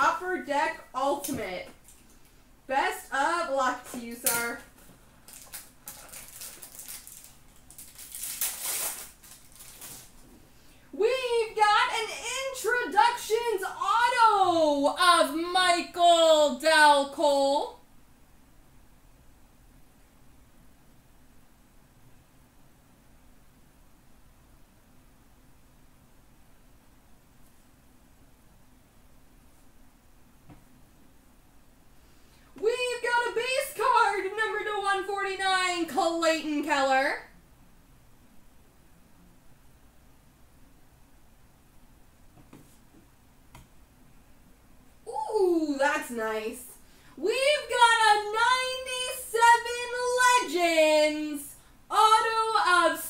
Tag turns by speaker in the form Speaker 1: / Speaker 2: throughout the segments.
Speaker 1: Upper Deck Ultimate. Best of luck to you, sir. We've got an introductions auto of Michael Dal Colle. We've got a base card, number to 149, Clayton Keller. Ooh, that's nice. We've got a 97 Legends auto of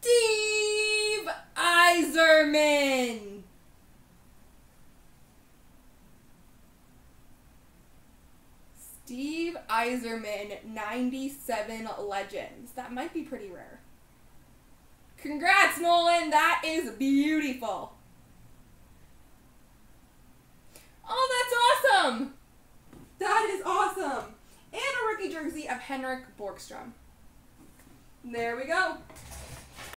Speaker 1: Steve Yzerman. Steve Yzerman, 97 Legends. That might be pretty rare. Congrats, Nolan. That is beautiful. Oh, that's awesome. That is awesome. And a rookie jersey of Henrik Borgstrom. There we go.